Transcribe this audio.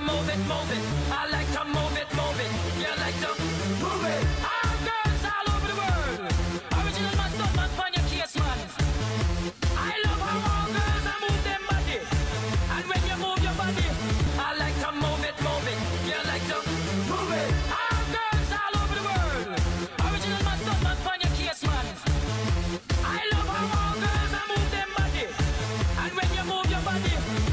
move it, move it. I like to move it, move it. You like to move it. I have girls all over the world. Original man, stop man, find your case, man. I love how all girls I move them body. And when you move your body, I like to move it, move it. You like to move it. I have girls all over the world. Original man, stop man, find your case, man. I love how all girls I move them body. And when you move your body.